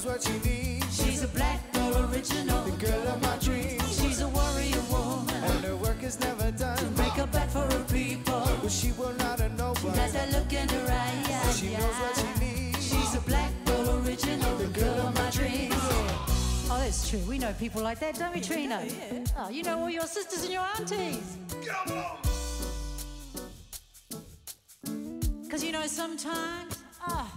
knows what she needs. She's a black girl original. The girl of my dreams. She's a warrior woman. And her work is never done. Break her back for her people. Well, she will not have no one. Got that look in her eyes. She knows what she needs. She's a black girl original. The girl of my dreams. Oh, that's true. We know people like that, don't we, Trina? Oh, you know all your sisters and your aunties. Cause you know sometimes, ah,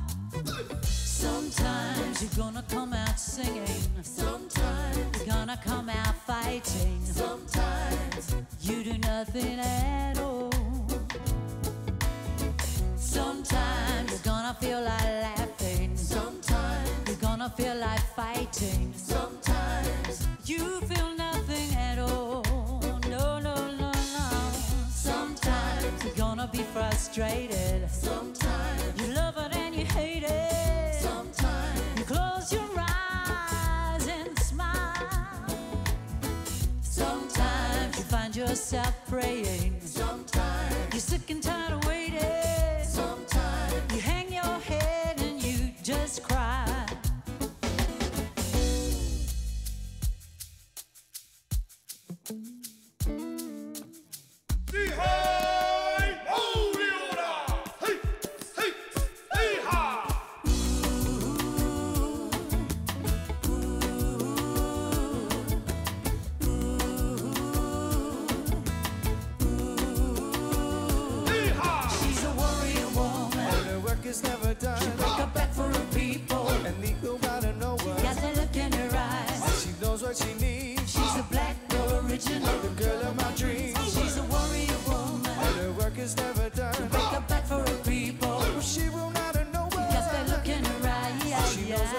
sometimes you're gonna come out singing. Sometimes you're gonna come out fighting. Sometimes you do nothing at all. Sometimes you're gonna feel like laughing. Sometimes you're gonna feel like fighting. Sometimes you feel nothing at all. No, no, no, no. Sometimes you're gonna be frustrated. Sometimes and tired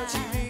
time.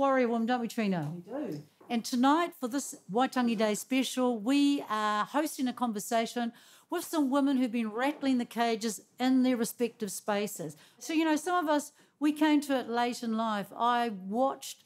Warrior women, don't we, Trina? We do. And tonight, for this Waitangi Day special, we are hosting a conversation with some women who've been rattling the cages in their respective spaces. So, you know, some of us, we came to it late in life. I watched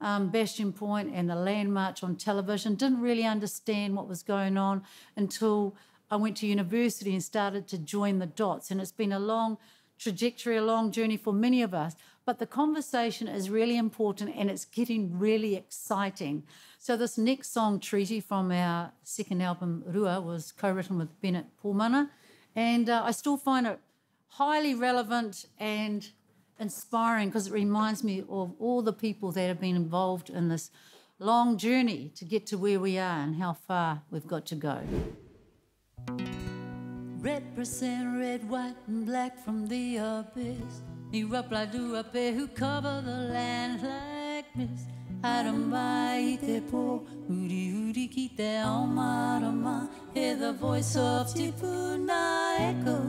um, Bastion Point and the Land March on television, didn't really understand what was going on until I went to university and started to join the dots. And it's been a long trajectory, a long journey for many of us. But the conversation is really important and it's getting really exciting. So, this next song, Treaty, from our second album, Rua, was co written with Bennett Pomana. And uh, I still find it highly relevant and inspiring because it reminds me of all the people that have been involved in this long journey to get to where we are and how far we've got to go. Represent red, white, and black from the abyss. Up who cover the land like this. Arama te po, uri uri ki te aomarama. Hear the voice of Tipuna echo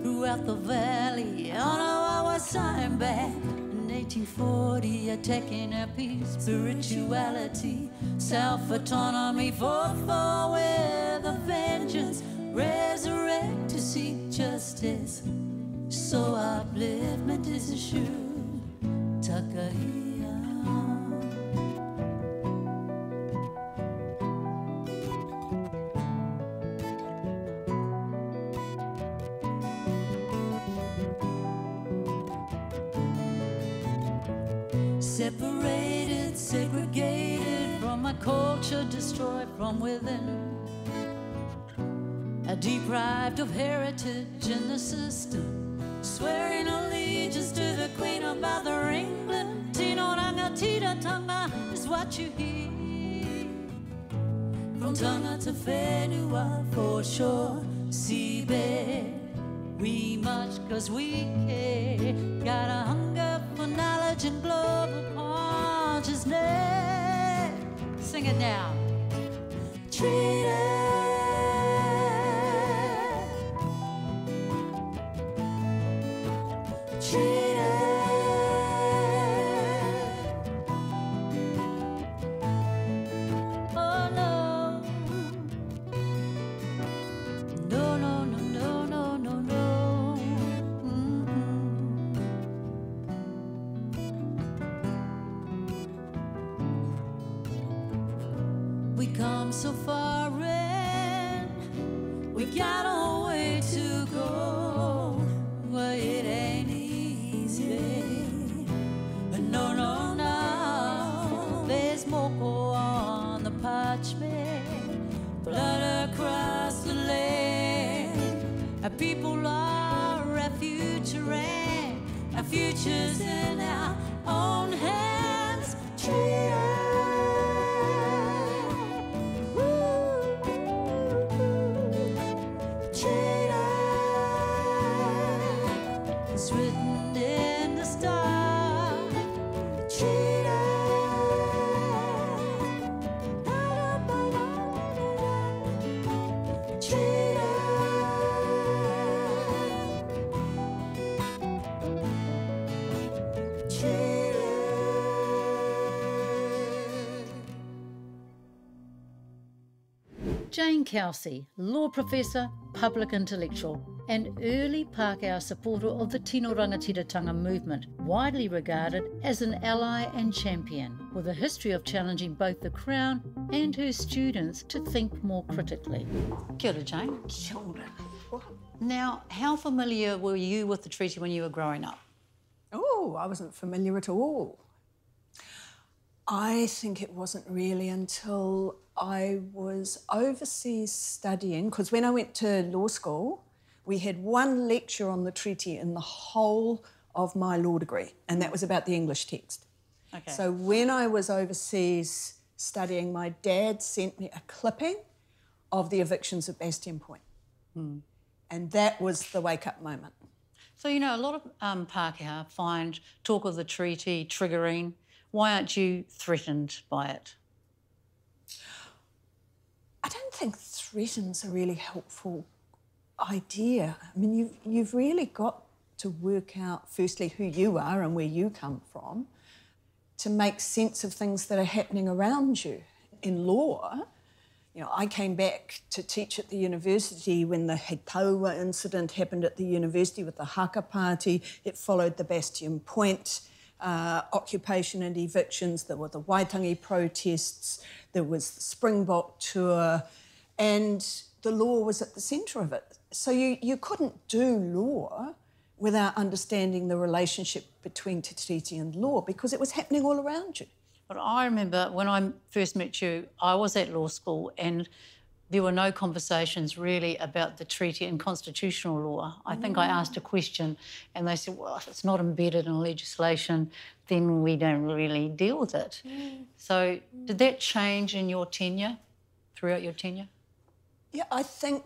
throughout the valley. On our sign back. In 1840, attacking our peace, spirituality, self autonomy, fought for with a vengeance, resurrect to seek justice. So upliftment is assured. Takahia. Separated, segregated from my culture, destroyed from within. Deprived of heritage in the system, swearing allegiance to the Queen of Mother England. Tino Rangatiratanga is what you hear. From Tonga to Whenua, for sure, seabed. We march cause we care. Got a hunger for knowledge and global consciousness. Sing it now. Treated. Treated. Kelsey, law professor, public intellectual, and early Pākehā supporter of the Tino Rangatiratanga movement, widely regarded as an ally and champion, with a history of challenging both the Crown and her students to think more critically. Kia ora, Jane. Now, how familiar were you with the treaty when you were growing up? Oh, I wasn't familiar at all. I think it wasn't really until I was overseas studying, because when I went to law school, we had one lecture on the treaty in the whole of my law degree, and that was about the English text. Okay. So when I was overseas studying, my dad sent me a clipping of the evictions at Bastion Point. And that was the wake up moment. So, you know, a lot of um, Pākehā find talk of the treaty triggering. Why aren't you threatened by it? I don't think threaten's a really helpful idea. I mean, you've, you've really got to work out, firstly, who you are and where you come from, to make sense of things that are happening around you. In law, you know, I came back to teach at the university when the He Taua incident happened at the university with the Haka Party. It followed the Bastion Point uh, occupation and evictions. There were the Waitangi protests. There was the Springbok tour. And the law was at the centre of it. So you, you couldn't do law without understanding the relationship between Te Tiriti and law because it was happening all around you. But I remember when I first met you, I was at law school and there were no conversations really about the treaty and constitutional law. I think I asked a question and they said, well, if it's not embedded in legislation, then we don't really deal with it. Mm. So, did that change in your tenure, throughout your tenure? Yeah, I think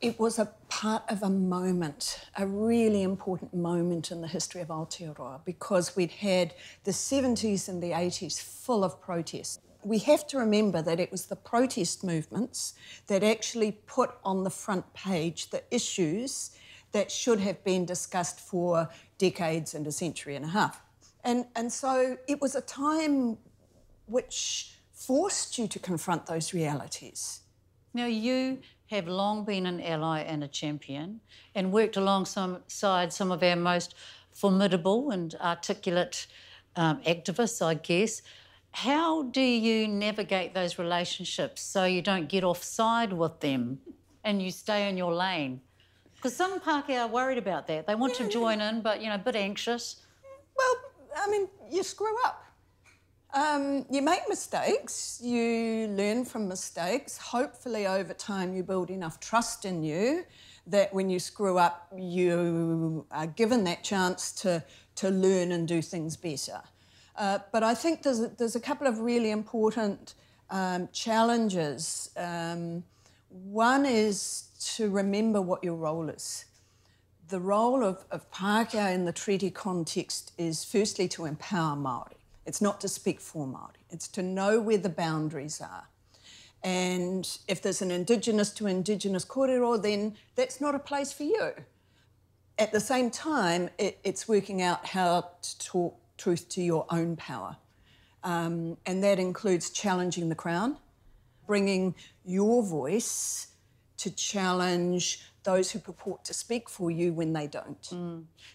it was a part of a moment, a really important moment in the history of Aotearoa because we'd had the 70s and the 80s full of protests. We have to remember that it was the protest movements that actually put on the front page the issues that should have been discussed for decades and a century and a half. And, and so it was a time which forced you to confront those realities. Now, you have long been an ally and a champion and worked alongside some of our most formidable and articulate um, activists, I guess. How do you navigate those relationships so you don't get offside with them and you stay in your lane? Because some Pākehā are worried about that. They want to join in, but you know, a bit anxious. Well, I mean, you screw up. Um, you make mistakes, you learn from mistakes. Hopefully, over time, you build enough trust in you that when you screw up, you are given that chance to, to learn and do things better. Uh, but I think there's a, there's a couple of really important um, challenges. Um, one is to remember what your role is. The role of, of Pākehā in the treaty context is firstly to empower Māori. It's not to speak for Māori. It's to know where the boundaries are. And if there's an Indigenous to Indigenous kōrero, then that's not a place for you. At the same time, it, it's working out how to talk truth to your own power. Um, and that includes challenging the Crown, bringing your voice to challenge those who purport to speak for you when they don't.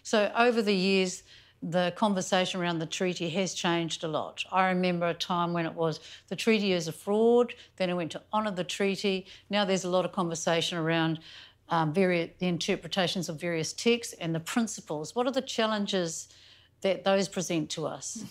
So, over the years, the conversation around the treaty has changed a lot. I remember a time when it was the treaty is a fraud, then it went to honour the treaty. Now there's a lot of conversation around um, various, the interpretations of various texts and the principles. What are the challenges that those present to us?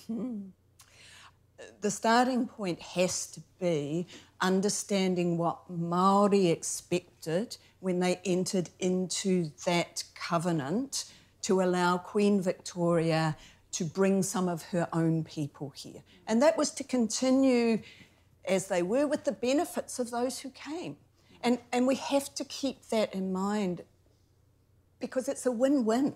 the starting point has to be understanding what Maori expected when they entered into that covenant to allow Queen Victoria to bring some of her own people here. And that was to continue as they were with the benefits of those who came. And, and we have to keep that in mind because it's a win win.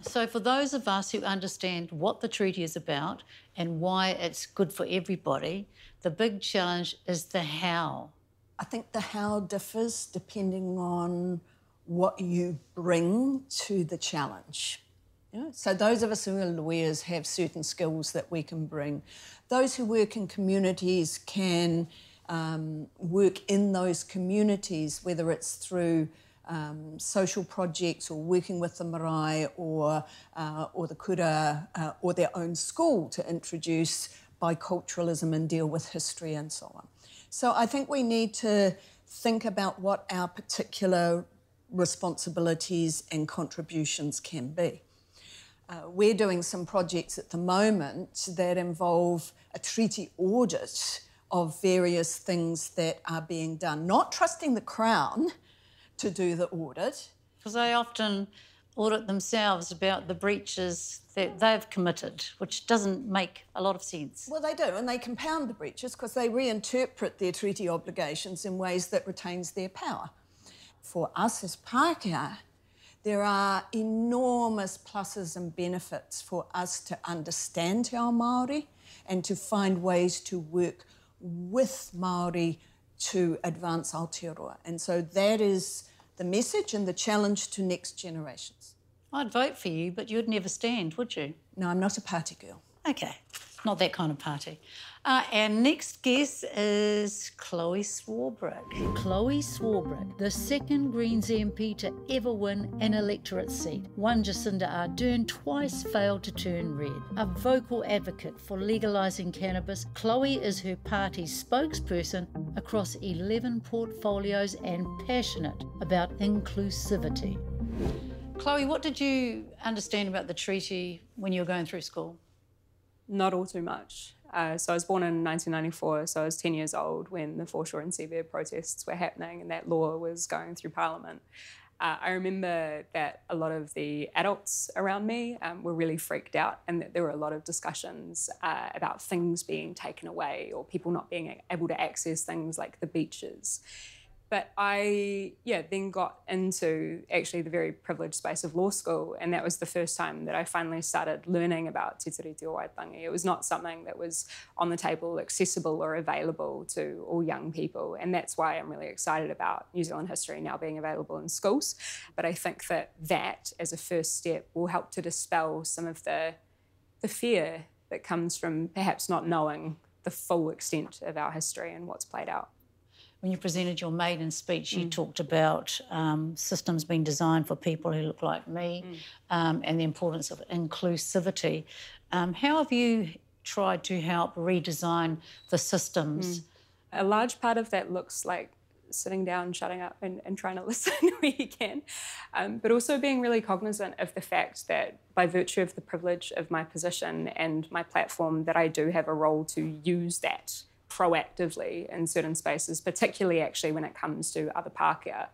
So, for those of us who understand what the treaty is about and why it's good for everybody, the big challenge is the how. I think the how differs depending on what you bring to the challenge. So those of us who are lawyers have certain skills that we can bring. Those who work in communities can um, work in those communities, whether it's through um, social projects or working with the marae or, uh, or the kura uh, or their own school to introduce biculturalism and deal with history and so on. So I think we need to think about what our particular responsibilities and contributions can be. Uh, we're doing some projects at the moment that involve a treaty audit of various things that are being done, not trusting the Crown to do the audit. Because they often audit themselves about the breaches that they've committed, which doesn't make a lot of sense. Well, they do, and they compound the breaches because they reinterpret their treaty obligations in ways that retains their power. For us as Pākehā, there are enormous pluses and benefits for us to understand Te Ao Māori and to find ways to work with Māori to advance Aotearoa. And so that is the message and the challenge to next generations. I'd vote for you, but you'd never stand, would you? No, I'm not a party girl. Okay. Not that kind of party. Uh, our next guest is Chloe Swarbrick. Chloe Swarbrick, the second Greens MP to ever win an electorate seat. One Jacinda Ardern twice failed to turn red. A vocal advocate for legalising cannabis, Chloe is her party's spokesperson across 11 portfolios and passionate about inclusivity. Chloe, what did you understand about the treaty when you were going through school? Not all too much. Uh, so I was born in 1994, so I was 10 years old when the foreshore and seabed protests were happening and that law was going through Parliament. Uh, I remember that a lot of the adults around me um, were really freaked out, and that there were a lot of discussions uh, about things being taken away or people not being able to access things like the beaches. But I, yeah, then got into actually the very privileged space of law school, and that was the first time that I finally started learning about Te Tiriti o Waitangi. It was not something that was on the table, accessible or available to all young people, and that's why I'm really excited about New Zealand history now being available in schools. But I think that that, as a first step, will help to dispel some of the the fear that comes from perhaps not knowing the full extent of our history and what's played out when you presented your maiden speech, you mm. talked about um, systems being designed for people who look like me mm. um, and the importance of inclusivity. Um, how have you tried to help redesign the systems? Mm. A large part of that looks like sitting down, shutting up, and, and trying to listen where you can, um, but also being really cognizant of the fact that by virtue of the privilege of my position and my platform, that I do have a role to use that proactively in certain spaces, particularly actually when it comes to other Pākehā.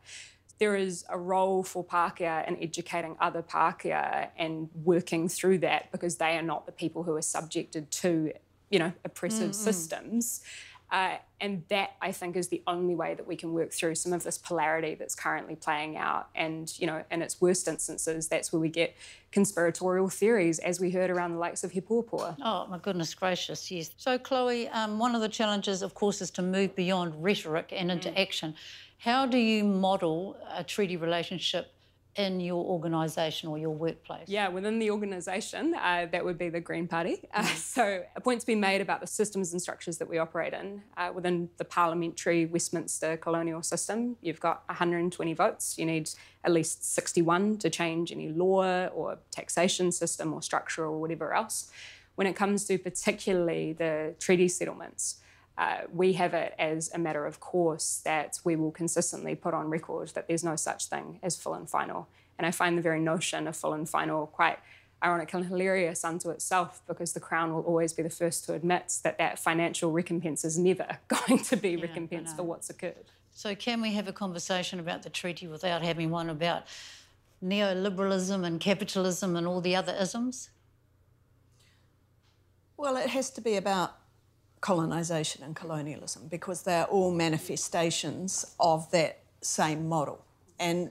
There is a role for Pākehā in educating other Pākehā and working through that because they are not the people who are subjected to, you know, oppressive mm-hmm. systems. Uh, and that I think is the only way that we can work through some of this polarity that's currently playing out. And you know, in its worst instances, that's where we get conspiratorial theories, as we heard around the likes of He Puapua. Oh my goodness gracious, yes. So Chloe, um, one of the challenges, of course, is to move beyond rhetoric and into mm. action. How do you model a treaty relationship in your organisation or your workplace? Yeah, within the organisation, uh, that would be the Green Party. Uh, mm. so a point's been made about the systems and structures that we operate in. Uh, within the parliamentary Westminster colonial system, you've got 120 votes. You need at least 61 to change any law or taxation system or structure or whatever else. When it comes to particularly the treaty settlements, uh, we have it as a matter of course that we will consistently put on record that there's no such thing as full and final. And I find the very notion of full and final quite ironic and hilarious unto itself because the Crown will always be the first to admit that that financial recompense is never going to be yeah, recompense for what's occurred. So, can we have a conversation about the treaty without having one about neoliberalism and capitalism and all the other isms? Well, it has to be about colonisation and colonialism because they're all manifestations of that same model. And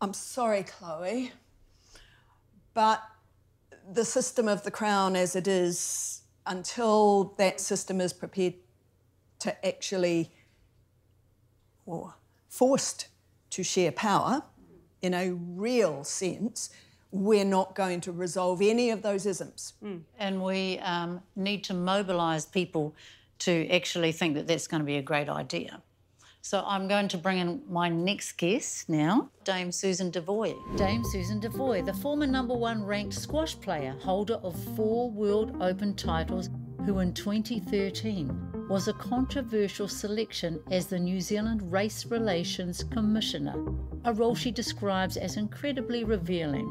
I'm sorry, Chloe, but the system of the Crown as it is, until that system is prepared to actually, or forced to share power in a real sense, we're not going to resolve any of those isms. Mm. And we um, need to mobilise people to actually think that that's going to be a great idea. So I'm going to bring in my next guest now, Dame Susan Devoy. Dame Susan Devoy, the former number one ranked squash player, holder of four World Open titles, who in 2013 was a controversial selection as the New Zealand Race Relations Commissioner, a role she describes as incredibly revealing.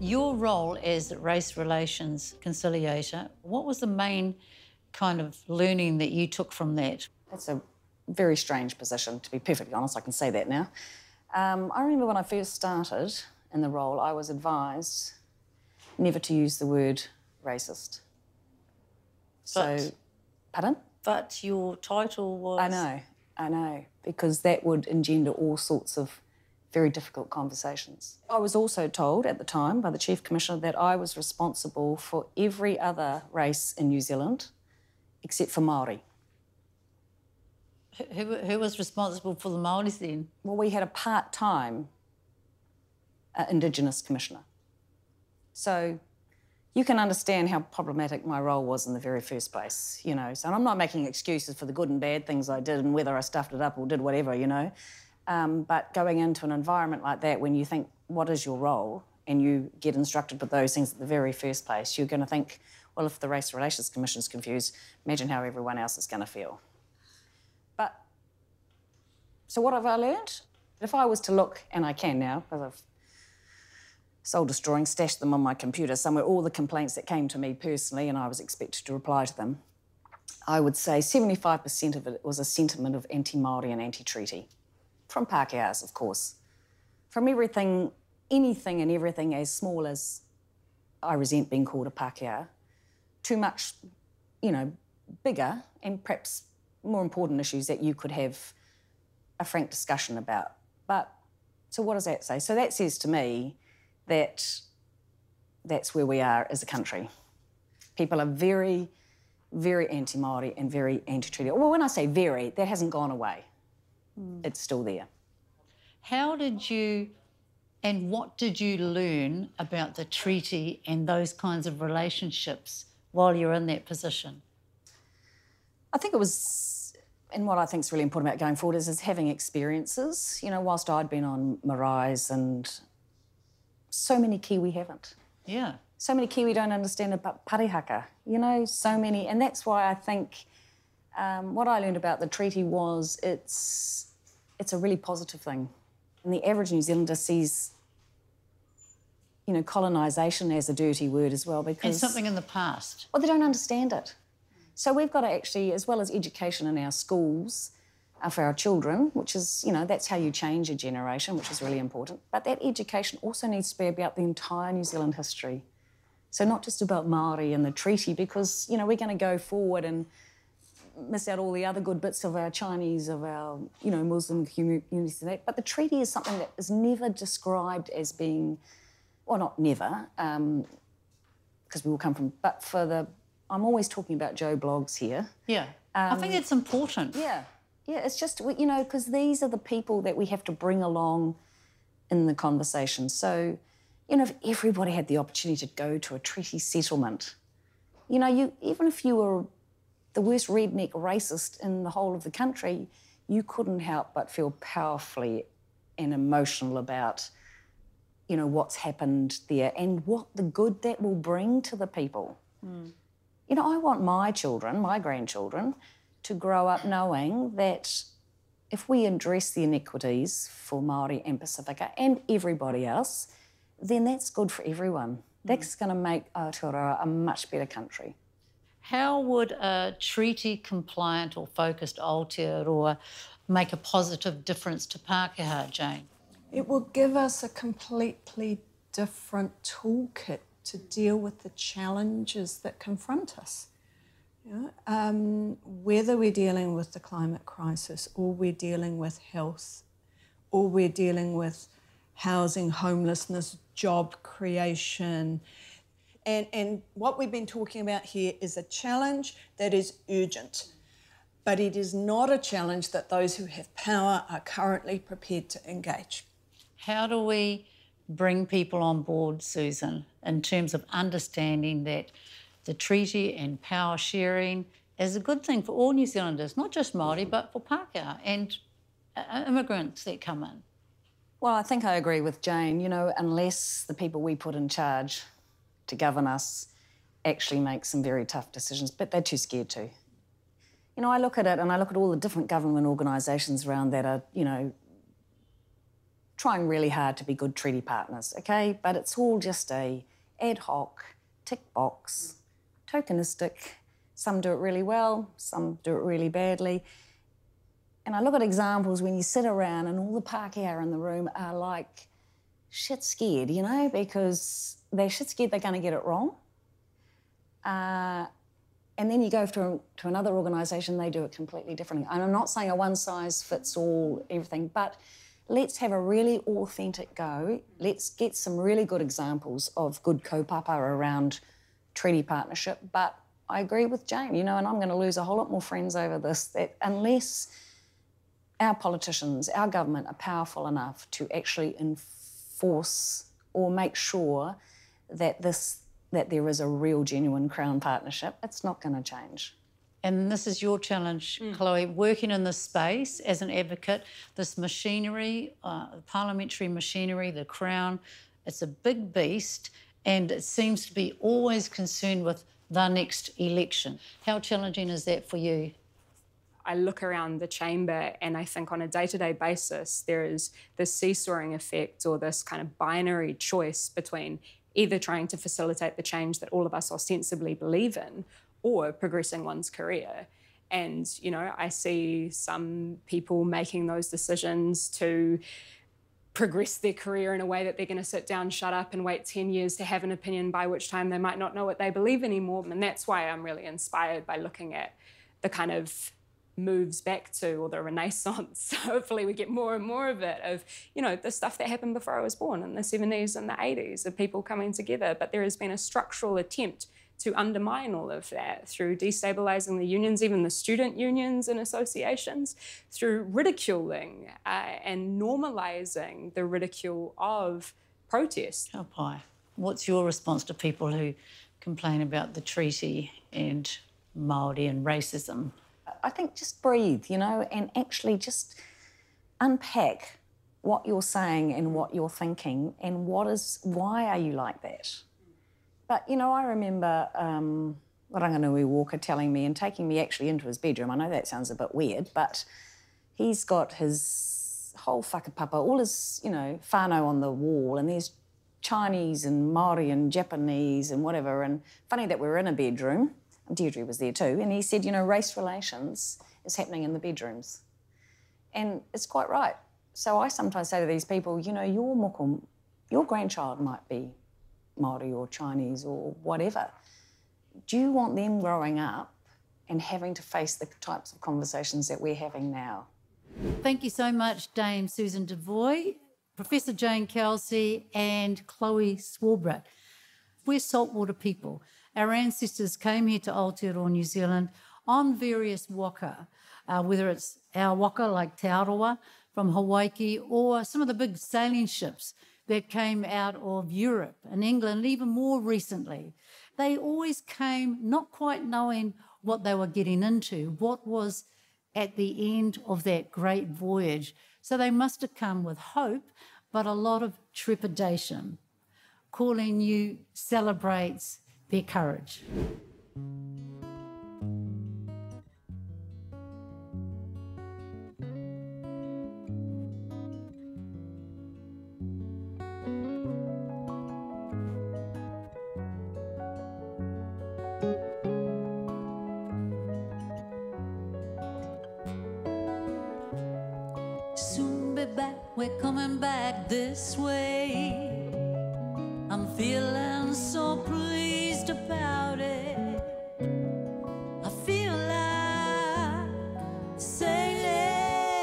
Your role as race relations conciliator, what was the main kind of learning that you took from that? That's a very strange position, to be perfectly honest, I can say that now. Um, I remember when I first started in the role, I was advised never to use the word racist. But, so, pardon? But your title was. I know, I know, because that would engender all sorts of very difficult conversations. I was also told at the time by the Chief Commissioner that I was responsible for every other race in New Zealand except for Māori. Who, who was responsible for the Māoris then? Well, we had a part time uh, Indigenous Commissioner. So you can understand how problematic my role was in the very first place, you know. So I'm not making excuses for the good and bad things I did and whether I stuffed it up or did whatever, you know. Um, but going into an environment like that, when you think, what is your role? And you get instructed with those things at the very first place, you're going to think, well, if the Race Relations Commission's confused, imagine how everyone else is going to feel. But so what have I learned? If I was to look, and I can now, because I've soul destroying, stashed them on my computer somewhere, all the complaints that came to me personally, and I was expected to reply to them. I would say 75% of it was a sentiment of anti Māori and anti treaty. From Pākehās, of course. From everything, anything and everything as small as I resent being called a Pākehā, too much, you know, bigger and perhaps more important issues that you could have a frank discussion about. But so what does that say? So that says to me that that's where we are as a country. People are very, very anti Māori and very anti treaty. Well, when I say very, that hasn't gone away, hmm. it's still there. How did you and what did you learn about the treaty and those kinds of relationships while you're in that position? I think it was, and what I think is really important about going forward is, is having experiences. You know, whilst I'd been on Marais and so many Kiwi haven't. Yeah. So many Kiwi don't understand about parihaka, you know, so many. And that's why I think um, what I learned about the treaty was it's, it's a really positive thing. And the average New Zealander sees, you know, colonisation as a dirty word as well because... And something in the past. Well, they don't understand it. So we've got to actually, as well as education in our schools Uh, for our children, which is, you know, that's how you change a generation, which is really important. But that education also needs to be about the entire New Zealand history. So not just about Maori and the treaty, because you know we're going to go forward and miss out all the other good bits of our Chinese, of our you know Muslim communities. and that. But the treaty is something that is never described as being, well, not never, um, because we all come from. But for the, I'm always talking about Joe Bloggs here. Yeah. I think um, it's important. Yeah, yeah. It's just you know because these are the people that we have to bring along in the conversation. So, you know, if everybody had the opportunity to go to a treaty settlement, you know, you even if you were the worst redneck racist in the whole of the country, you couldn't help but feel powerfully and emotional about, you know, what's happened there and what the good that will bring to the people. Hmm. You know, I want my children, my grandchildren, to grow up knowing that if we address the inequities for Māori and Pacifica and everybody else, then that's good for everyone. Mm. That's going to make Aotearoa a much better country. How would a treaty compliant or focused Aotearoa make a positive difference to Pākehā, Jane? It will give us a completely different toolkit to deal with the challenges that confront us. Know, um, whether we're dealing with the climate crisis or we're dealing with health or we're dealing with housing, homelessness, job creation. And, and what we've been talking about here is a challenge that is urgent, but it is not a challenge that those who have power are currently prepared to engage. How do we bring people on board, Susan, in terms of understanding that the treaty and power sharing is a good thing for all New Zealanders, not just Māori, but for Pākehā and uh, immigrants that come in? Well, I think I agree with Jane. You know, unless the people we put in charge to govern us actually make some very tough decisions, but they're too scared to. You know, I look at it and I look at all the different government organisations around that are, you know, trying really hard to be good treaty partners, okay? But it's all just a ad hoc, tick box, tokenistic. Some do it really well, some do it really badly. And I look at examples when you sit around and all the Pākehā in the room are like shit scared, you know, because they're shit scared they're going to get it wrong. Uh, and then you go to, to another organisation, they do it completely differently. And I'm not saying a one size fits all everything, but let's have a really authentic go. Let's get some really good examples of good kaupapa around treaty partnership. But I agree with Jane, you know, and I'm going to lose a whole lot more friends over this, that unless our politicians, our government are powerful enough to actually enforce or make sure that this that there is a real, genuine Crown partnership, it's not going to change. And this is your challenge, Chloe, working in this space as an advocate, this machinery, uh, parliamentary machinery, the Crown, it's a big beast and it seems to be always concerned with the next election. How challenging is that for you? I look around the chamber and I think on a day to day basis, there is this seesawing effect or this kind of binary choice between either trying to facilitate the change that all of us ostensibly believe in or progressing one's career. And, you know, I see some people making those decisions to progress their career in a way that they're going to sit down, shut up, and wait 10 years to have an opinion, by which time they might not know what they believe anymore. And that's why I'm really inspired by looking at the kind of moves back to or the renaissance hopefully we get more and more of it of you know the stuff that happened before i was born in the 70s and the 80s of people coming together but there has been a structural attempt to undermine all of that through destabilizing the unions even the student unions and associations through ridiculing uh, and normalizing the ridicule of protest How pie? What's your response to people who complain about the treaty and Māori and racism? I think just breathe, you know, and actually just unpack what you're saying and what you're thinking and what is why are you like that. But you know, I remember um, Ranginui Walker telling me and taking me actually into his bedroom. I know that sounds a bit weird, but he's got his whole whakapapa, all his you know whānau on the wall, and there's Chinese and Maori and Japanese and whatever. And funny that we were in a bedroom. Deirdre was there too, and he said, you know, race relations is happening in the bedrooms. And it's quite right. So I sometimes say to these people, you know, your moko, your grandchild might be Maori or Chinese or whatever. Do you want them growing up and having to face the types of conversations that we're having now? Thank you so much, Dame Susan Devoy, Professor Jane Kelsey, and Chloe Swarbrick. We're saltwater people. Our ancestors came here to Aotearoa, New Zealand on various waka, uh, whether it's our waka like Te Arawa from Hawaii or some of the big sailing ships that came out of Europe and England, even more recently. They always came not quite knowing what they were getting into, what was at the end of that great voyage. So they must have come with hope, but a lot of trepidation. Calling you celebrates their courage. We're coming back this way. I'm feeling so pleased about it. I feel like sailing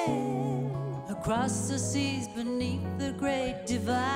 across the seas beneath the great divide.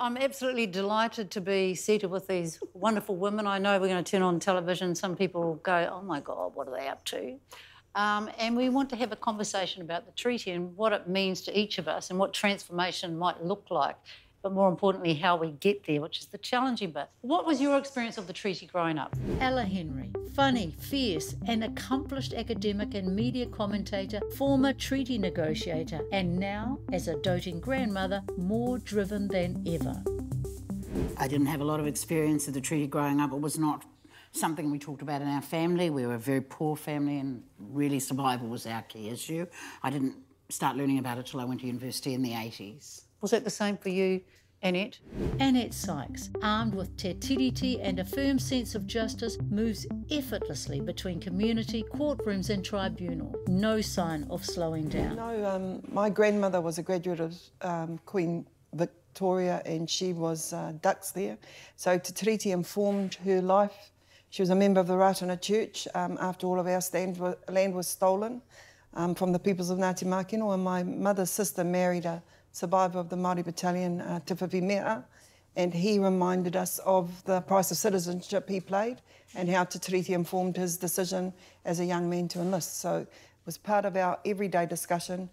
I'm absolutely delighted to be seated with these wonderful women. I know we're going to turn on television. Some people will go, oh my God, what are they up to? Um, and we want to have a conversation about the treaty and what it means to each of us and what transformation might look like but more importantly, how we get there, which is the challenging bit. What was your experience of the treaty growing up? Ella Henry, funny, fierce, an accomplished academic and media commentator, former treaty negotiator, and now, as a doting grandmother, more driven than ever. I didn't have a lot of experience of the treaty growing up. It was not something we talked about in our family. We were a very poor family, and really survival was our key issue. I didn't start learning about it till I went to university in the 80s. Was that the same for you, Annette? Annette Sykes, armed with te tiriti and a firm sense of justice, moves effortlessly between community, courtrooms, and tribunal. No sign of slowing down. No, um, my grandmother was a graduate of um, Queen Victoria and she was uh, Dux there. So Te Tiriti informed her life. She was a member of the Ratana Church um, after all of our stand, land was stolen um, from the peoples of Ngāti Makino. And my mother's sister married a survivor of the Māori Battalion, uh, Te Mea, and he reminded us of the price of citizenship he played and how Te Tiriti informed his decision as a young man to enlist. So it was part of our everyday discussion.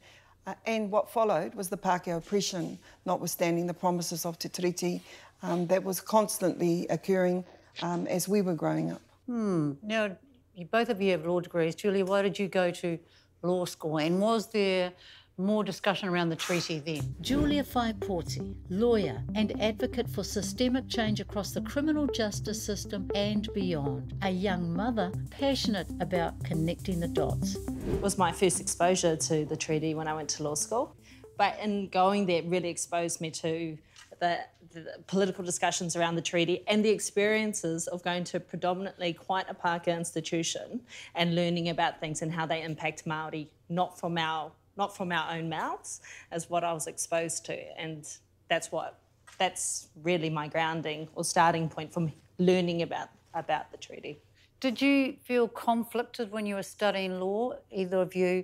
Uh, and what followed was the Pākehā oppression, notwithstanding the promises of Te Tiriti, um, that was constantly occurring um, as we were growing up. Hmm. Now, you, both of you have law degrees. Julie, why did you go to law school? And was there more discussion around the treaty then. Julia Whaipooti, lawyer and advocate for systemic change across the criminal justice system and beyond. A young mother passionate about connecting the dots. It was my first exposure to the treaty when I went to law school. But in going there, it really exposed me to the, the, political discussions around the treaty and the experiences of going to predominantly quite a Pākehā institution and learning about things and how they impact Māori, not from our not from our own mouths, as what I was exposed to. And that's what that's really my grounding or starting point from learning about about the treaty. Did you feel conflicted when you were studying law, either of you,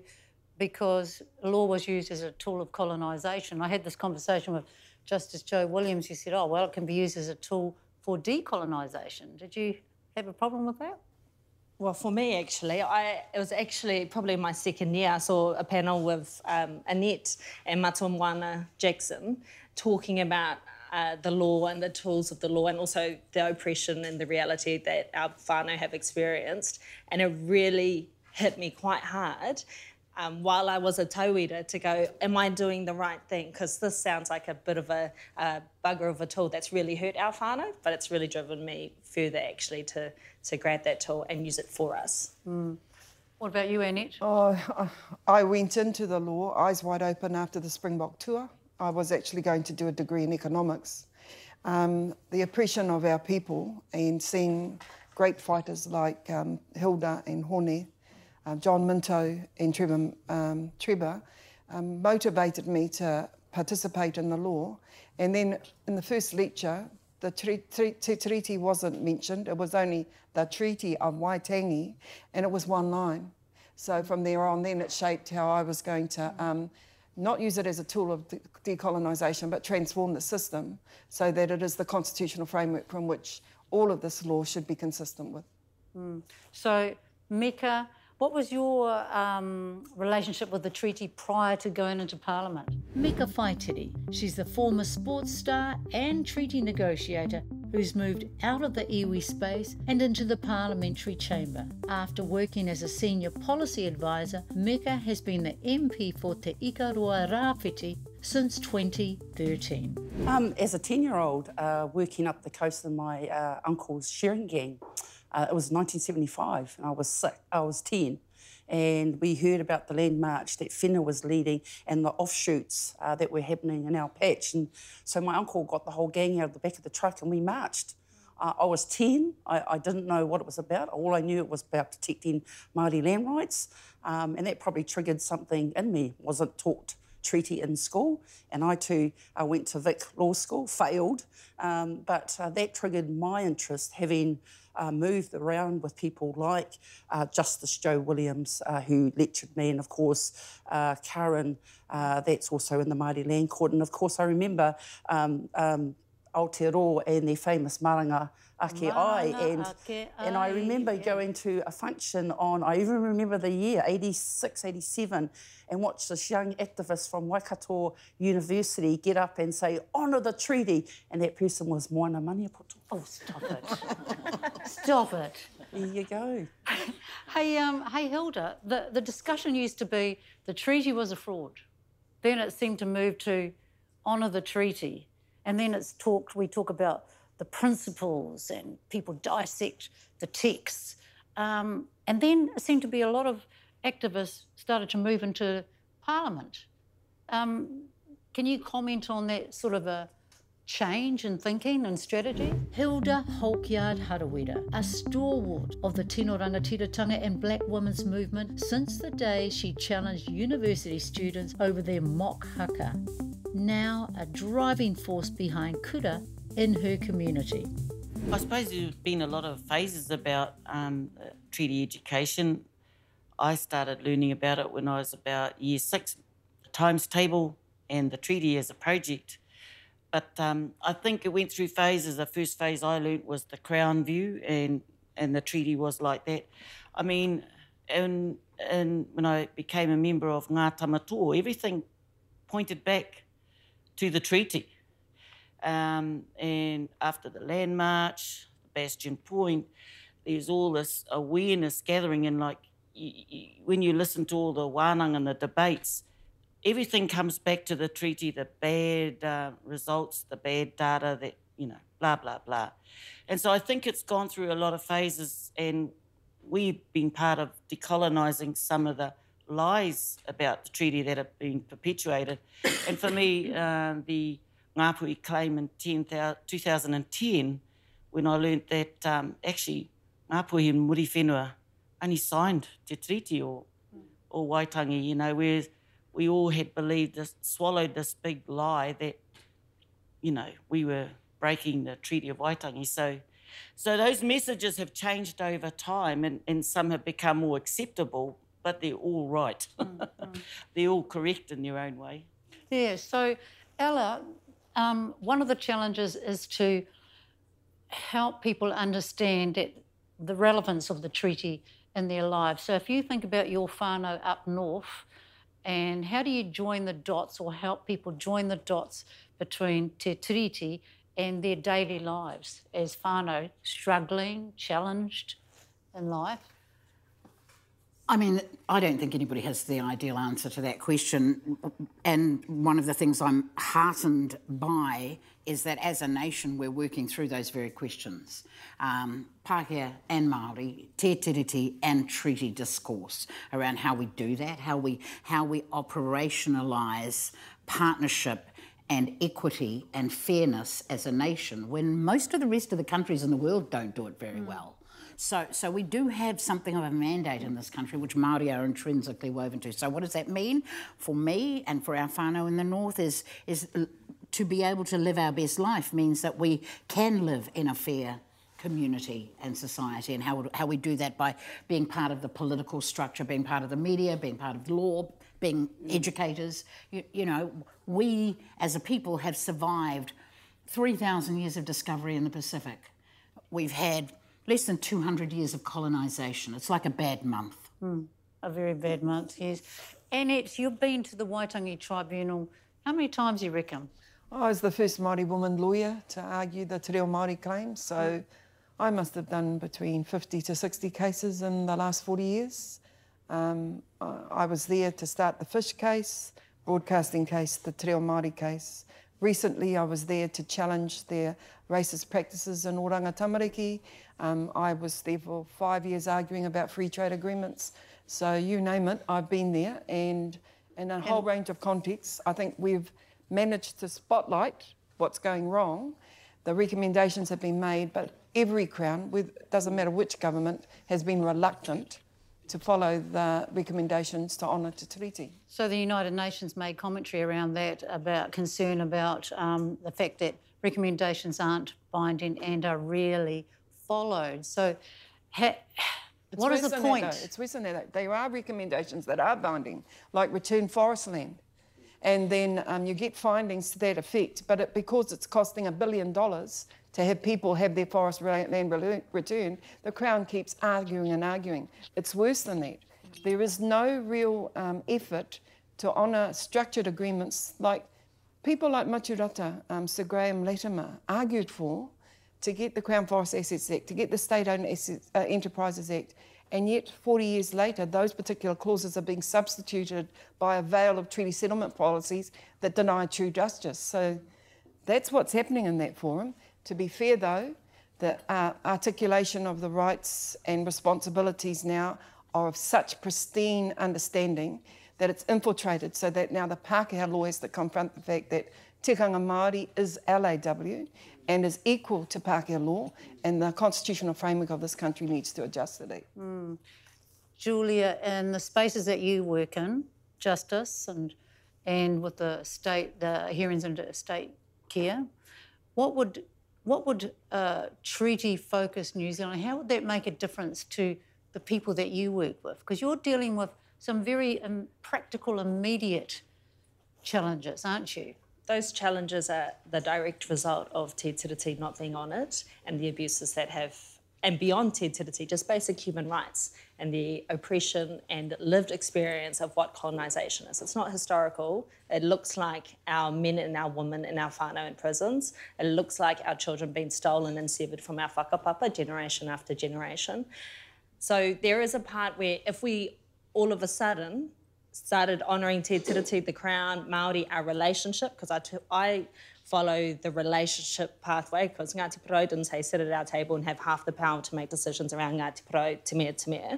because law was used as a tool of colonisation? I had this conversation with Justice Joe Williams. He said, "Oh, well, it can be used as a tool for decolonisation." Did you have a problem with that? Well, for me, actually, I, it was actually probably my second year. I saw a panel with um, Annette and Matamwana Jackson talking about uh, the law and the tools of the law and also the oppression and the reality that our whānau have experienced. And it really hit me quite hard um, while I was a tauira to go, am I doing the right thing? Because this sounds like a bit of a, a, bugger of a tool that's really hurt our whānau, but it's really driven me further actually to, to grab that tool and use it for us. Mm. What about you, Annette? Oh, I went into the law eyes wide open after the Springbok tour. I was actually going to do a degree in economics. Um, the oppression of our people and seeing great fighters like um, Hilda and Hone uh, John Minto and Trevor, um, Trevor um, motivated me to participate in the law. And then in the first lecture, the treaty wasn't mentioned. It was only the Treaty of Waitangi, and it was one line. So from there on, then it shaped how I was going to um, not use it as a tool of de- decolonisation, but transform the system so that it is the constitutional framework from which all of this law should be consistent with. Mm. So, Meka, what was your um, relationship with the treaty prior to going into Parliament? Meka Whaitiri. She's the former sports star and treaty negotiator who's moved out of the iwi space and into the parliamentary chamber. After working as a senior policy advisor, Meka has been the MP for Te Ikaroa Rāwhiti since 2013. Um, as a 10 year old uh, working up the coast of my uh, uncle's shearing gang, uh, it was 1975, and I was. I was 10. And we heard about the land march that Whina was leading and the offshoots uh, that were happening in our patch. And so my uncle got the whole gang out of the back of the truck and we marched. Uh, I was 10. I, I, didn't know what it was about. All I knew it was about protecting Māori land rights. Um, and that probably triggered something in me. Wasn't taught treaty in school, and I too uh, went to Vic Law School, failed, um, but uh, that triggered my interest, having uh, moved around with people like uh, Justice Joe Williams, uh, who lectured me, and of course uh, Karen, uh, that's also in the Māori Land Court, and of course I remember um, um, Aotearoa and their famous Maranga Ake Ai, and, Ake and I remember yeah. going to a function on, I even remember the year, 86, 87, and watch this young activist from Waikato University get up and say, honour the treaty, and that person was Moana Maniapoto. Oh, stop it. stop it. There you go. Hey, um, hey, Hilda, the, the discussion used to be the treaty was a fraud. Then it seemed to move to honour the treaty. And then it's talked, we talk about the principles and people dissect the texts. Um, and then it seemed to be a lot of activists started to move into Parliament. Um, can you comment on that sort of a change in thinking and strategy? Hilda Halkyard Harawira, a stalwart of the Tino Rangatiratanga and Black women's movement since the day she challenged university students over their mock haka. Now a driving force behind kura in her community. I suppose there's been a lot of phases about um, treaty education. I started learning about it when I was about year six, the times table and the treaty as a project. But um, I think it went through phases. The first phase I learnt was the Crown view, and, and the treaty was like that. I mean, and, and when I became a member of Ngā Tamatoa, everything pointed back to the treaty. Um, and after the Land March, the Bastion Point, there's all this awareness gathering, and like when you listen to all the wānanga and the debates, everything comes back to the treaty, the bad uh, results, the bad data, that you know, blah blah blah. And so I think it's gone through a lot of phases, and we've been part of decolonising some of the lies about the treaty that have been perpetuated. And for me, uh, the Ngāpuhi claim in 10, 2010, when I learnt that um, actually Ngāpuhi and Muriwhenua only signed Te Treaty or, or Waitangi, you know, whereas we all had believed this, swallowed this big lie that, you know, we were breaking the Treaty of Waitangi. So, so those messages have changed over time and, and some have become more acceptable, but they're all right. they're all correct in their own way. Yeah, so Ella, um, one of the challenges is to help people understand it, the relevance of the treaty in their lives. So if you think about your whānau up north, and how do you join the dots or help people join the dots between te treaty and their daily lives as whānau, struggling, challenged in life? I mean, I don't think anybody has the ideal answer to that question. And one of the things I'm heartened by is that as a nation, we're working through those very questions. Um, Pākehā and Māori, te tiriti and treaty discourse around how we do that, how we, how we operationalise partnership and equity and fairness as a nation when most of the rest of the countries in the world don't do it very well. So, so we do have something of a mandate in this country, which Māori are intrinsically woven to. So, what does that mean for me and for our whānau in the north? Is is to be able to live our best life means that we can live in a fair community and society, and how how we do that by being part of the political structure, being part of the media, being part of the law, being educators. You, you know, we as a people have survived three thousand years of discovery in the Pacific. We've had less than 200 years of colonisation. It's like a bad month. A very bad month, yes. Annette, you've been to the Waitangi Tribunal. How many times do you reckon? I was the first Māori woman lawyer to argue the Te Reo Māori claim, so I must have done between 50 to 60 cases in the last 40 years. Um, I I was there to start the fish case, broadcasting case, the Te Reo Māori case. Recently, I was there to challenge their racist practices in Oranga Tamariki. Um, I was there for five years arguing about free trade agreements. So you name it, I've been there. And in a whole range of contexts, I think we've managed to spotlight what's going wrong. The recommendations have been made, but every Crown, with, doesn't matter which government, has been reluctant to follow the recommendations to honour Te Tiriti. So the United Nations made commentary around that about concern about um, the fact that recommendations aren't binding and are rarely followed. So, what is the than that, point? It's worse than that. There are recommendations that are binding, like return forest land. And then um, you get findings to that effect. But it, because it's costing a billion dollars to have people have their forest land returned, the Crown keeps arguing and arguing. It's worse than that. There is no real um, effort to honour structured agreements like people like Matiu Rata, um, Sir Graham Latimer, argued for to get the Crown Forest Assets Act, to get the State Owned Assets, uh, Enterprises Act. And yet, 40 years later, those particular clauses are being substituted by a veil of treaty settlement policies that deny true justice. So that's what's happening in that forum. To be fair, though, the uh, articulation of the rights and responsibilities now are of such pristine understanding that it's infiltrated so that now the Pākehā law has to confront the fact that tikanga Māori is LAW and is equal to Pākehā law, and the constitutional framework of this country needs to adjust to that. Mm. Julia, in the spaces that you work in, justice and and with the state, the hearings into state care, what would what would uh, treaty focus New Zealand? How would that make a difference to the people that you work with? Because you're dealing with some very um, practical, immediate challenges, aren't you? Those challenges are the direct result of Te Tiriti not being honoured and the abuses that have, and beyond Te just basic human rights and the oppression and lived experience of what colonisation is. It's not historical. It looks like our men and our women and our whānau in prisons. It looks like our children being stolen and severed from our whakapapa generation after generation. So there is a part where if we all of a sudden started honouring Te Tiriti, the Crown, Māori, our relationship, because I, I follow the relationship pathway, because Ngāti Porou didn't say sit at our table and have half the power to make decisions around Ngāti Porou, te mea, te mea.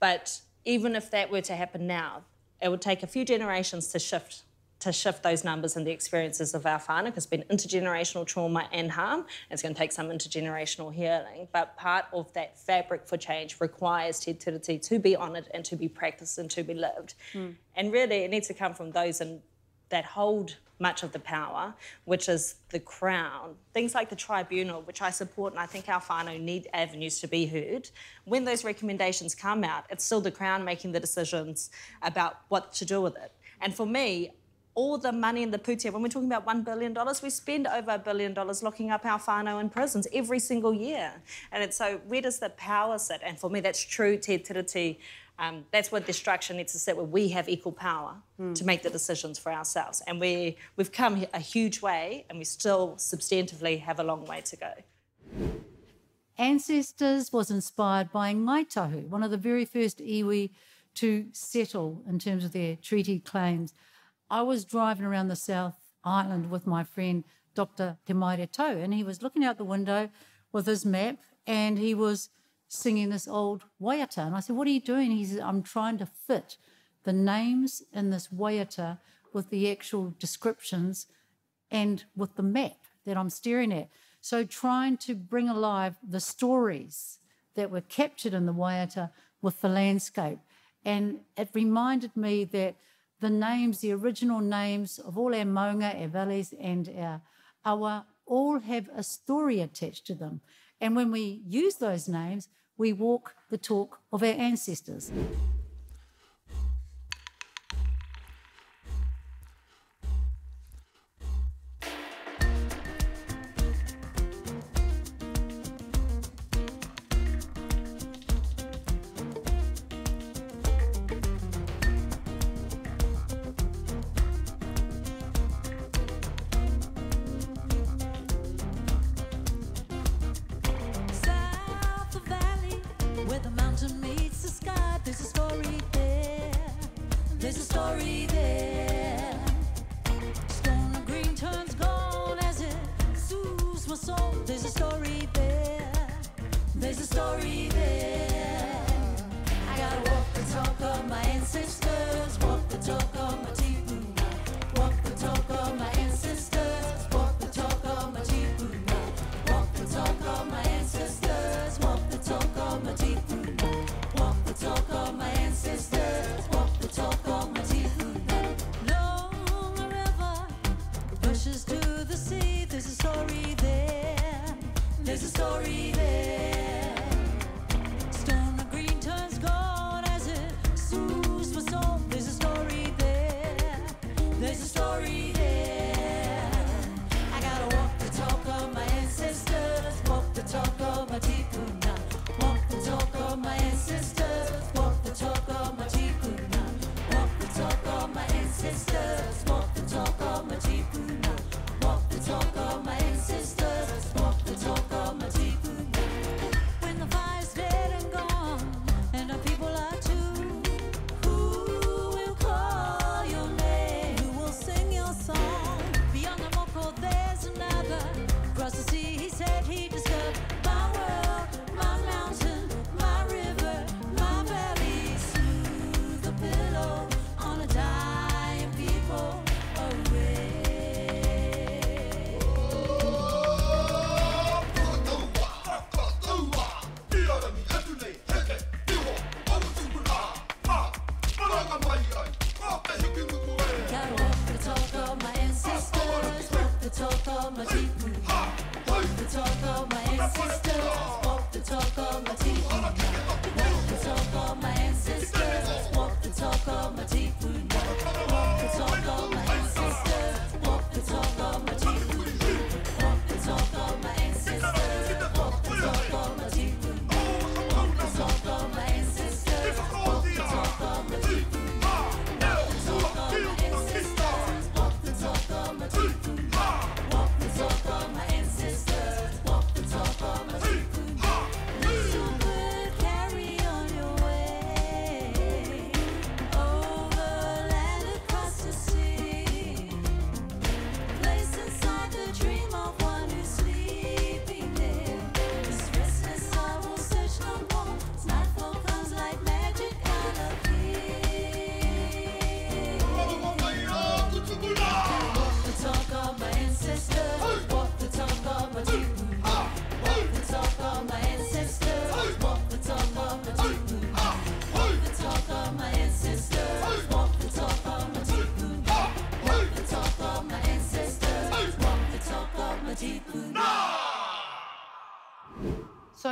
But even if that were to happen now, it would take a few generations to shift to shift those numbers and the experiences of our whānau, because it's been intergenerational trauma and harm. It's going to take some intergenerational healing. But part of that fabric for change requires Te Tiriti to be honoured and to be practiced and to be lived. Mm. And really, it needs to come from those and that hold much of the power, which is the crown. Things like the tribunal, which I support, and I think our whānau need avenues to be heard. When those recommendations come out, it's still the crown making the decisions about what to do with it. And for me, all the money in the putia, when we're talking about $1 billion, we spend over a billion dollars locking up our whānau in prisons every single year. And it's so, where does the power sit? And for me, that's true te tiriti. Um, that's where the structure needs to sit, where we have equal power Hmm. to make the decisions for ourselves. And we, we've come a huge way, and we still substantively have a long way to go. Ancestors was inspired by Ngāi Tahu, one of the very first iwi to settle in terms of their treaty claims. I was driving around the South Island with my friend Dr. Te Maire Tau, and he was looking out the window with his map and he was singing this old waiata. And I said, What are you doing? He said, I'm trying to fit the names in this waiata with the actual descriptions and with the map that I'm staring at. So trying to bring alive the stories that were captured in the waiata with the landscape. And it reminded me that the names, the original names of all our maunga, our valleys, and our awa, all have a story attached to them. And when we use those names, we walk the talk of our ancestors.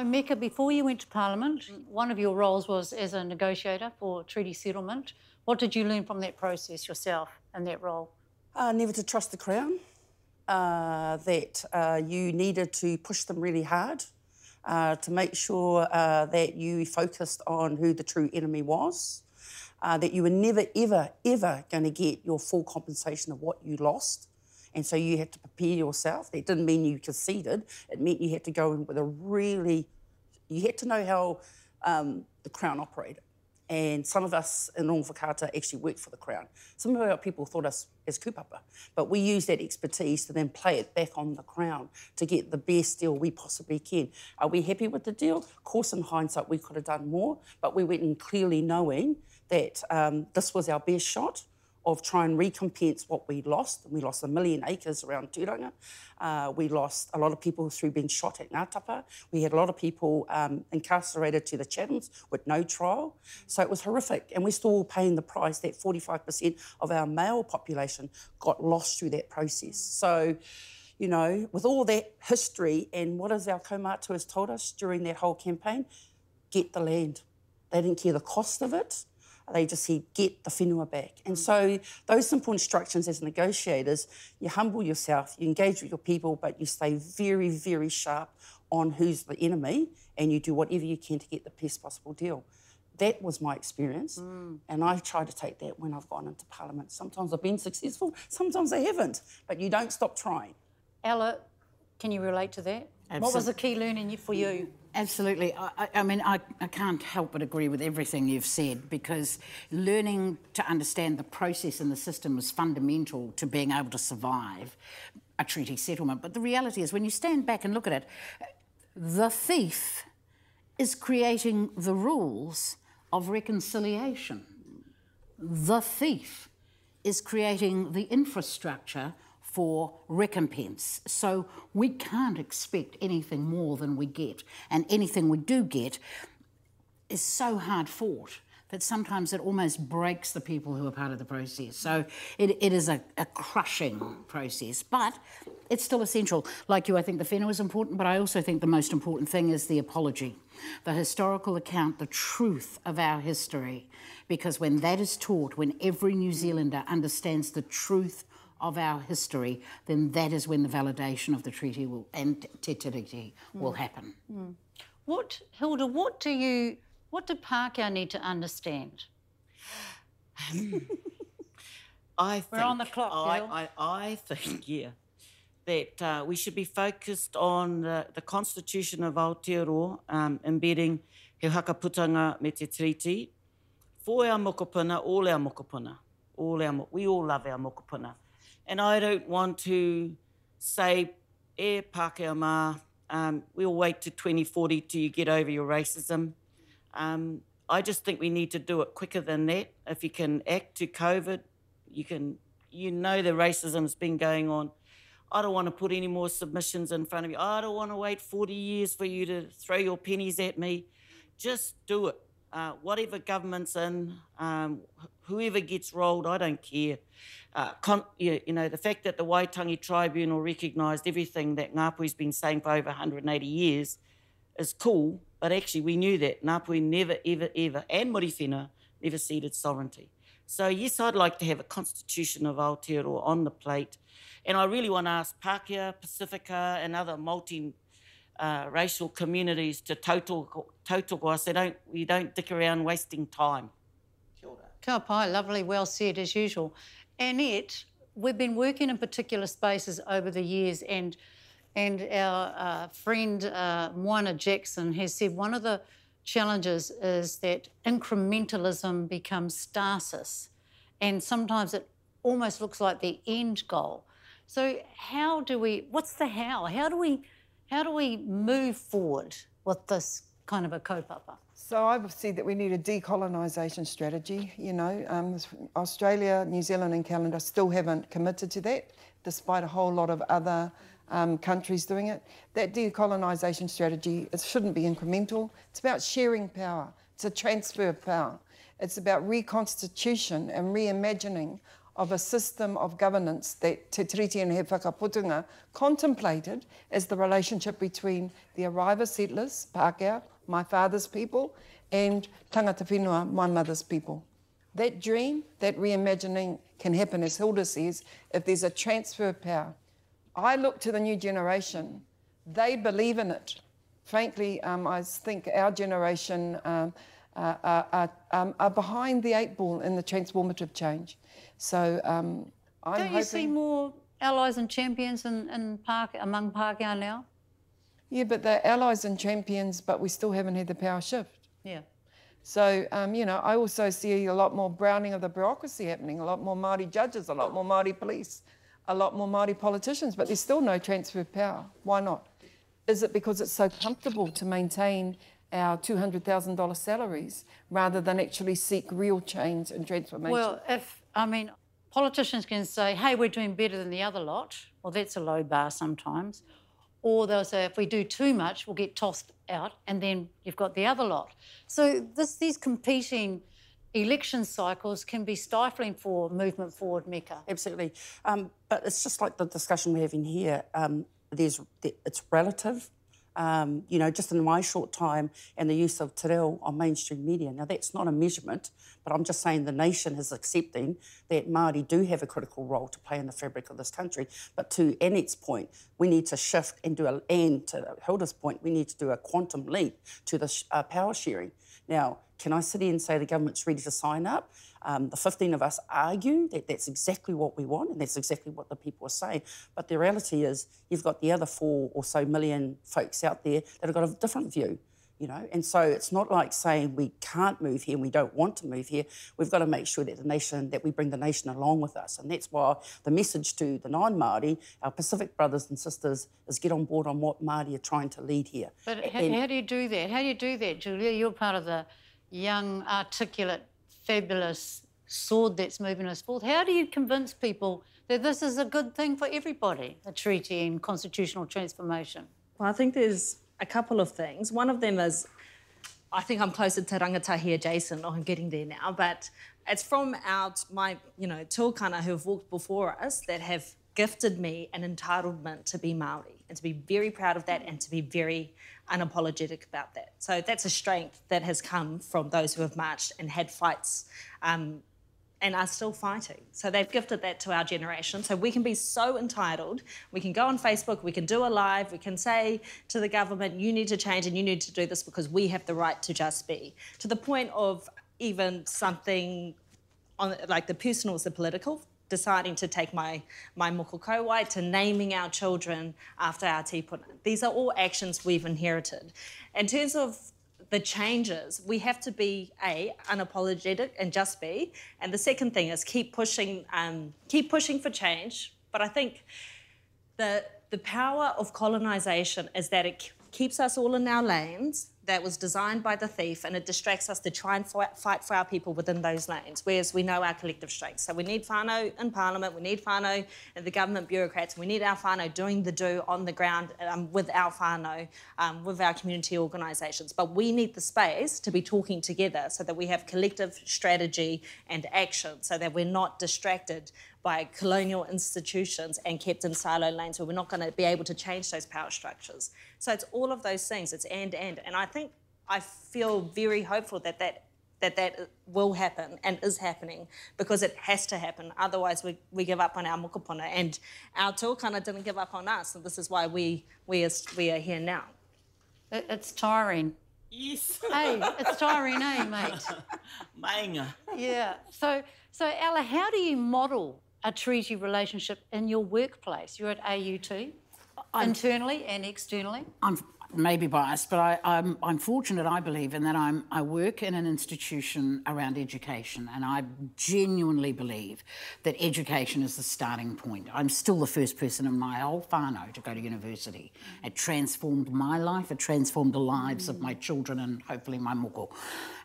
So, Meka, before you went to Parliament, one of your roles was as a negotiator for treaty settlement. What did you learn from that process yourself and that role? Uh, never to trust the Crown, uh, that uh, you needed to push them really hard uh, to make sure uh, that you focused on who the true enemy was, uh, that you were never, ever, ever going to get your full compensation of what you lost. And so you had to prepare yourself. That didn't mean you conceded. It meant you had to go in with a really, you had to know how um, the Crown operated. And some of us in Rongowhakaata actually worked for the Crown. Some of our people thought us as kupapa, but we used that expertise to then play it back on the Crown to get the best deal we possibly can. Are we happy with the deal? Of course, in hindsight, we could have done more, but we went in clearly knowing that um, this was our best shot of try and recompense what we lost. We lost a million acres around Turanga. Uh, we lost a lot of people through being shot at Ngātapa. We had a lot of people um, incarcerated to the Chathams with no trial. So it was horrific. And we're still paying the price that 45% of our male population got lost through that process. So, you know, with all that history and what has our kaumātua has told us during that whole campaign, get the land. They didn't care the cost of it. They just said, get the whenua back. And so those simple instructions as negotiators, you humble yourself, you engage with your people, but you stay very, very sharp on who's the enemy and you do whatever you can to get the best possible deal. That was my experience, mm. and I try to take that when I've gone into Parliament. Sometimes I've been successful, sometimes I haven't, but you don't stop trying. Ella, can you relate to that? What was the key learning for you? Absolutely. I, I- mean, I, I can't help but agree with everything you've said because learning to understand the process and the system is fundamental to being able to survive a treaty settlement. But the reality is, when you stand back and look at it, the thief is creating the rules of reconciliation. The thief is creating the infrastructure for recompense. So we can't expect anything more than we get. And anything we do get is so hard fought that sometimes it almost breaks the people who are part of the process. So it, it is a, a crushing process, but it's still essential. Like you, I think the whenua is important, but I also think the most important thing is the apology, the historical account, the truth of our history. Because when that is taught, when every New Zealander understands the truth of our history, then that is when the validation of the treaty will, and te tiriti will happen. What, Hilda, what do you, what do Pākehā need to understand? I think, We're on the clock, I, I, I think, yeah, that uh, we should be focused on the, the constitution of Aotearoa, um, embedding he whakaputanga me te treaty. For our mokopuna, all our mokopuna, all our, mo- we all love our mokopuna. And I don't want to say, e Pākehā mā, um, we'll wait to 2040 till you get over your racism. Um, I just think we need to do it quicker than that. If you can act to COVID, you can, you know, the racism's been going on. I don't want to put any more submissions in front of you. I don't want to wait 40 years for you to throw your pennies at me. Just do it. Uh, whatever government's in, um, whoever gets rolled, I don't care. Uh, con- you, you know, the fact that the Waitangi Tribunal recognised everything that Ngāpuhi's been saying for over 180 years is cool, but actually we knew that Ngāpuhi never, ever, ever, and Muriwhenua never ceded sovereignty. So yes, I'd like to have a constitution of Aotearoa on the plate. And I really want to ask Pākehā, Pacifica and other multi uh, racial communities to total tautoko us. They don't, we don't dick around wasting time. Ka pai, lovely, well said as usual. Annette, we've been working in particular spaces over the years, and and our uh, friend uh, Moana Jackson has said one of the challenges is that incrementalism becomes stasis, and sometimes it almost looks like the end goal. So how do we? What's the how? How do we? How do we move forward with this kind of a kaupapa? So I would see that we need a decolonisation strategy. You know, um, Australia, New Zealand, and Canada still haven't committed to that, despite a whole lot of other um, countries doing it. That decolonisation strategy it shouldn't be incremental. It's about sharing power. It's a transfer of power. It's about reconstitution and reimagining of a system of governance that Te Tiriti and He Whakaputanga contemplated as the relationship between the arriver settlers, Pākehā, my father's people, and tangata whenua, my mother's people. That dream, that reimagining can happen, as Hilda says, if there's a transfer of power. I look to the new generation. They believe in it. Frankly, um, I think our generation um, uh, are, are, um, are behind the eight ball in the transformative change. So um, I'm Don't you see more allies and champions in, in park, among Pākehā now? Yeah, but they're allies and champions, but we still haven't had the power shift. Yeah. So, um, you know, I also see a lot more browning of the bureaucracy happening, a lot more Māori judges, a lot more Māori police, a lot more Māori politicians, but there's still no transfer of power. Why not? Is it because it's so comfortable to maintain our $200,000 salaries rather than actually seek real change and transformation? Well, if, I mean, politicians can say, hey, we're doing better than the other lot. Well, that's a low bar sometimes. Or they'll say, if we do too much, we'll get tossed out, and then you've got the other lot. So this, these competing election cycles can be stifling for movement forward, Meka. Absolutely. Um, but it's just like the discussion we're having here. Um, there's, it's relative. Um, you know, just in my short time and the use of te reo on mainstream media. Now, that's not a measurement, but I'm just saying the nation is accepting that Māori do have a critical role to play in the fabric of this country. But to Annette's point, we need to shift and do a, and to Hilda's point, we need to do a quantum leap to the uh, power sharing. Now, can I sit here and say the government's ready to sign up? Um, the 15 of us argue that that's exactly what we want and that's exactly what the people are saying. But the reality is, you've got the other four or so million folks out there that have got a different view. You know, and so it's not like saying we can't move here and we don't want to move here. We've got to make sure that the nation, that we bring the nation along with us, and that's why the message to the non-Māori, our Pacific brothers and sisters, is get on board on what Māori are trying to lead here. But how, And- how do you do that? How do you do that, Julia? You're part of the young, articulate, fabulous sword that's moving us forward. How do you convince people that this is a good thing for everybody, a treaty and constitutional transformation? Well, I think there's a couple of things. One of them is I think I'm closer to rangatahi adjacent, or I'm getting there now, but it's from out my, you know, tūkana who have walked before us that have gifted me an entitlement to be Maori and to be very proud of that and to be very unapologetic about that. So that's a strength that has come from those who have marched and had fights um, and are still fighting. So they've gifted that to our generation. So we can be so entitled. We can go on Facebook, we can do a live, we can say to the government, you need to change and you need to do this because we have the right to just be. To the point of even something on like the personal is the political, deciding to take my, my moko kauae to naming our children after our tipuna. These are all actions we've inherited. In terms of the changes, we have to be a unapologetic and just be. And the second thing is keep pushing, um, keep pushing for change. But I think the the power of colonization is that it keeps us all in our lanes that was designed by the thief and it distracts us to try and fight, for our people within those lanes, whereas we know our collective strengths. So we need whānau in Parliament, we need whānau and the government bureaucrats, we need our whānau doing the do on the ground um, with our whānau, um, with our community organisations. But we need the space to be talking together so that we have collective strategy and action so that we're not distracted by colonial institutions and kept in silo lanes where we're not going to be able to change those power structures. So it's all of those things. It's and and, and I think I feel very hopeful that that that that will happen and is happening because it has to happen. Otherwise, we, we give up on our mokopuna and our tōkana didn't give up on us, and this is why we we are, we are here now. It's tiring. Yes. Hey, it's tiring, eh, mate? Mainga. Yeah. So, so Ella, how do you model a treaty relationship in your workplace? You're at AUT, internally and externally. I'm maybe biased, but I, I'm, I'm fortunate, I believe, in that I'm, I work in an institution around education, and I genuinely believe that education is the starting point. I'm still the first person in my whole whānau to go to university. It transformed my life, it transformed the lives of my mm. children and hopefully my moko.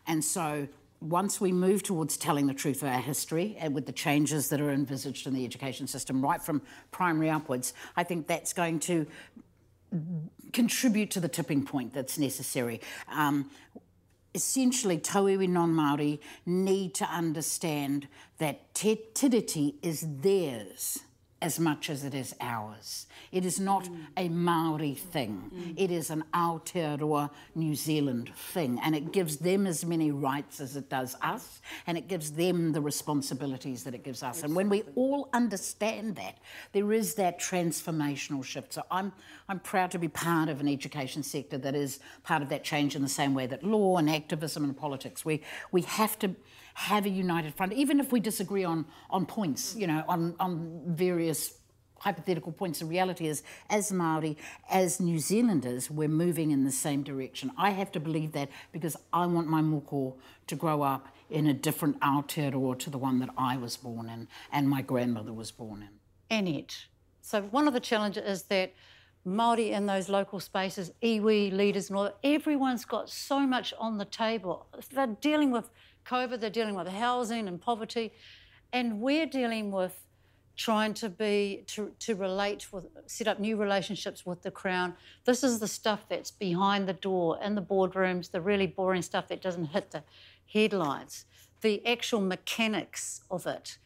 And so once we move towards telling the truth of our history and with the changes that are envisaged in the education system, right from primary upwards, I think that's going to contribute to the tipping point that's necessary. Um, essentially, tauiwi non-Māori need to understand that te tiriti is theirs as much as it is ours. It is not a Maori thing. Mm. It is an Aotearoa New Zealand thing, and it gives them as many rights as it does us, and it gives them the responsibilities that it gives us. And when we all understand that, there is that transformational shift. So I'm I'm proud to be part of an education sector that is part of that change in the same way that law and activism and politics. We we have to have a united front, even if we disagree on on points, you know, on on various hypothetical points. The reality is, as Maori, as New Zealanders, we're moving in the same direction. I have to believe that because I want my moko to grow up in a different Aotearoa to the one that I was born in and my grandmother was born in. Annette. So one of the challenges is that Māori in those local spaces, iwi leaders and all everyone's got so much on the table. They're dealing with COVID, they're dealing with housing and poverty, and we're dealing with trying to be to, to relate with set up new relationships with the crown this is the stuff that's behind the door in the boardrooms the really boring stuff that doesn't hit the headlines the actual mechanics of it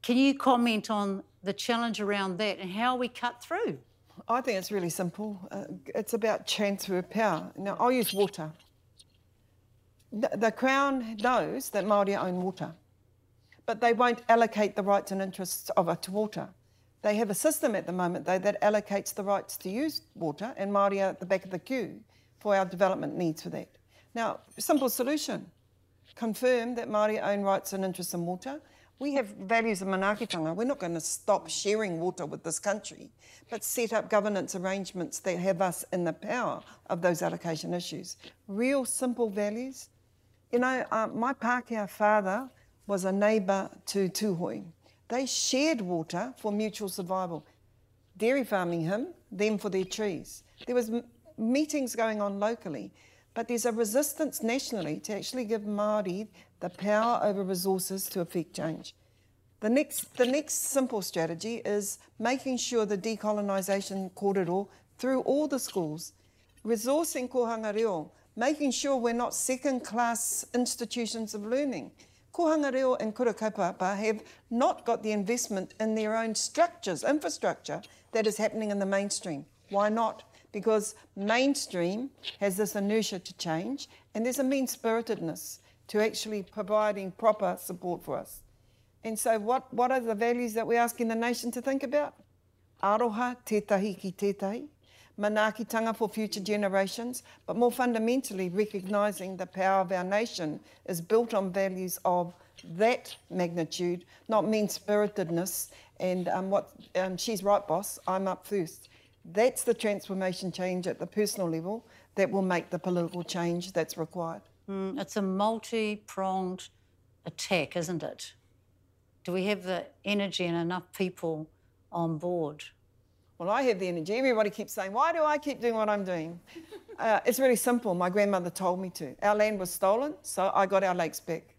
can you comment on the challenge around that and how we cut through I think it's really simple. Uh, it's about transfer of power. Now, I'll use water. The, Crown knows that Māori own water, but they won't allocate the rights and interests of it to water. They have a system at the moment, though, that allocates the rights to use water, and Māori are at the back of the queue for our development needs for that. Now, simple solution. Confirm that Māori own rights and interests in water. We have values of manaakitanga. We're not going to stop sharing water with this country, but set up governance arrangements that have us in the power of those allocation issues. Real simple values. You know, uh, my Pākehā father was a neighbour to Tūhoe. They shared water for mutual survival. Dairy farming him, them for their trees. There was meetings going on locally, but there's a resistance nationally to actually give Māori the power over resources to affect change. The next, the next simple strategy is making sure the decolonisation corridor through all the schools, resourcing kohanga reo, making sure we're not second class institutions of learning. Kohanga Reo and Kura Kaupapa have not got the investment in their own structures, infrastructure, that is happening in the mainstream. Why not? Because mainstream has this inertia to change, and there's a mean spiritedness to actually providing proper support for us. And so, what, what are the values that we're asking the nation to think about? Aroha, tetahi ki tētahi, manaakitanga for future generations, but more fundamentally, recognising the power of our nation is built on values of that magnitude, not mean spiritedness. And um, what um, she's right, boss, I'm up first. That's the transformation change at the personal level that will make the political change that's required. Mm, it's a multi pronged attack, isn't it? Do we have the energy and enough people on board? Well, I have the energy. Everybody keeps saying, Why do I keep doing what I'm doing? uh, it's really simple. My grandmother told me to. Our land was stolen, so I got our lakes back.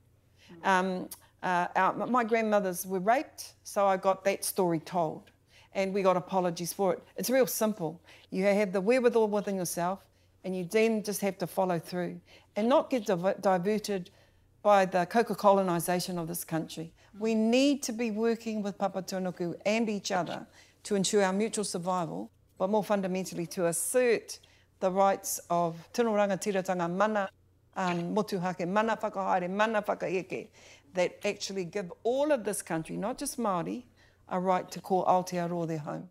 Um, uh, our, my grandmothers were raped, so I got that story told. And we got apologies for it. It's real simple. You have the wherewithal within yourself, and you then just have to follow through and not get div- diverted by the coca colonisation of this country. We need to be working with Papatūānuku and each other to ensure our mutual survival, but more fundamentally to assert the rights of tino rangatiratanga mana um, motuhake, mana whakahaere, mana whakaeke, that actually give all of this country, not just Māori, a right to call Aotearoa their home.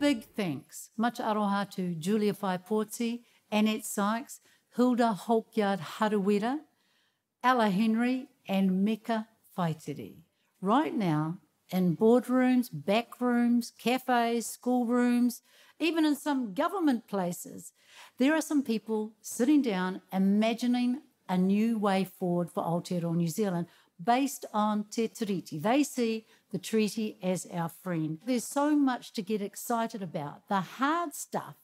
Big thanks. Much aroha to Julia Whaiporti, Annette Sykes, Hilda Holkyard Haruwera, Ella Henry, and Mecca Whaitiri. Right now, in boardrooms, back rooms, cafes, schoolrooms, even in some government places, there are some people sitting down imagining a new way forward for Aotearoa New Zealand based on Te Tiriti. They see the treaty as our friend. There's so much to get excited about. The hard stuff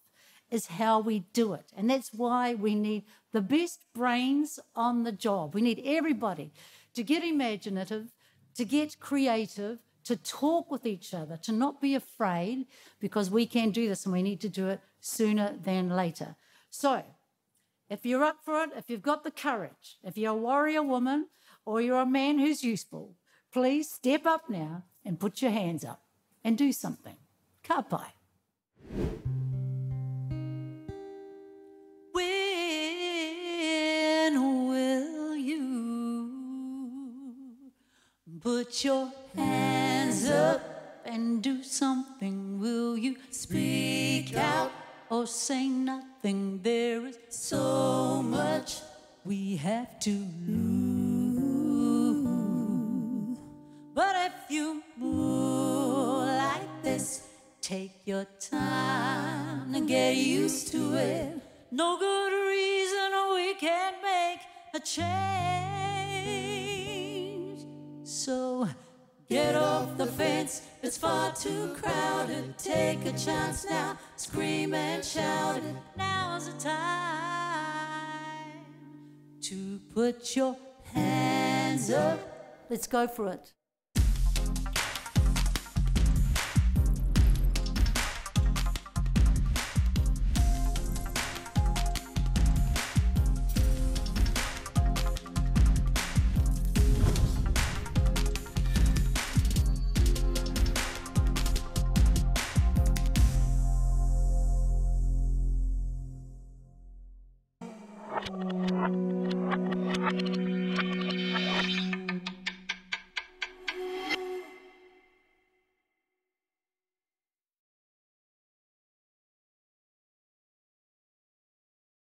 is how we do it. And that's why we need the best brains on the job. We need everybody to get imaginative, to get creative, to talk with each other, to not be afraid, because we can do this and we need to do it sooner than later. So, if you're up for it, if you've got the courage, if you're a warrior woman or you're a man who's useful, please step up now and put your hands up and do something. Ka pai. When will you put your hands up and do something? Will you speak out or say nothing? There is so much we have to lose. But if you move like this, take your time to get used to it. No good reason we can't make a change. So get off the fence, it's far too crowded. Take a chance now, scream and shout it. Now's the time to put your hands up. Let's go for it.